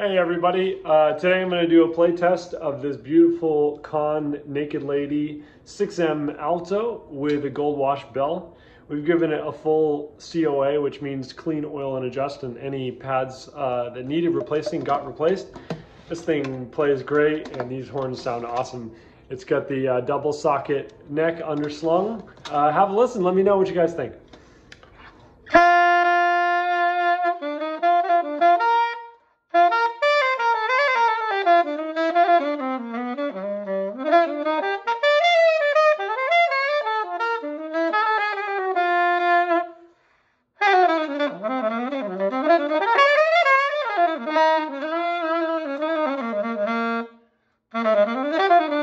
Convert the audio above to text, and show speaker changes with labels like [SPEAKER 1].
[SPEAKER 1] Hey everybody, uh, today I'm going to do a play test of this beautiful Conn Naked Lady 6M Alto with a gold wash bell. We've given it a full COA, which means clean oil and adjust, and any pads uh, that needed replacing got replaced. This thing plays great, and these horns sound awesome. It's got the uh, double socket neck underslung. Uh, have a listen, let me know what you guys think.
[SPEAKER 2] Thank you.